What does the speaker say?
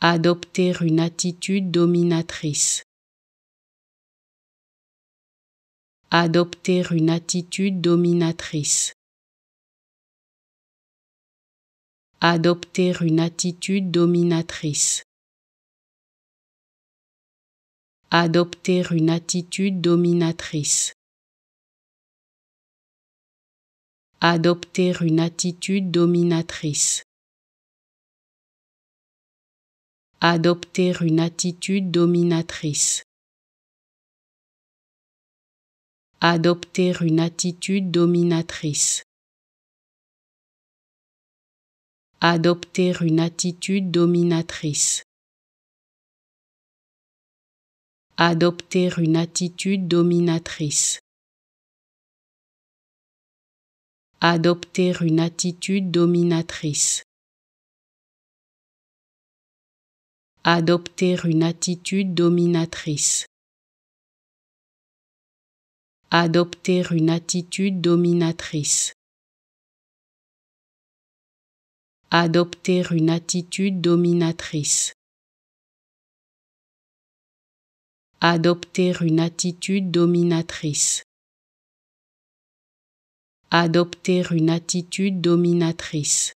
Adopter une attitude dominatrice. Adopter une attitude dominatrice. Adopter une attitude dominatrice. Adopter une attitude dominatrice. Adopter une attitude dominatrice. Adopter une attitude dominatrice. Adopter une attitude dominatrice. Adopter une attitude dominatrice. Adopter une attitude dominatrice. Adopter une attitude dominatrice. Adopter une attitude dominatrice. Adopter une attitude dominatrice. Adopter une attitude dominatrice. Adopter une attitude dominatrice. Adopter une attitude dominatrice.